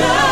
show.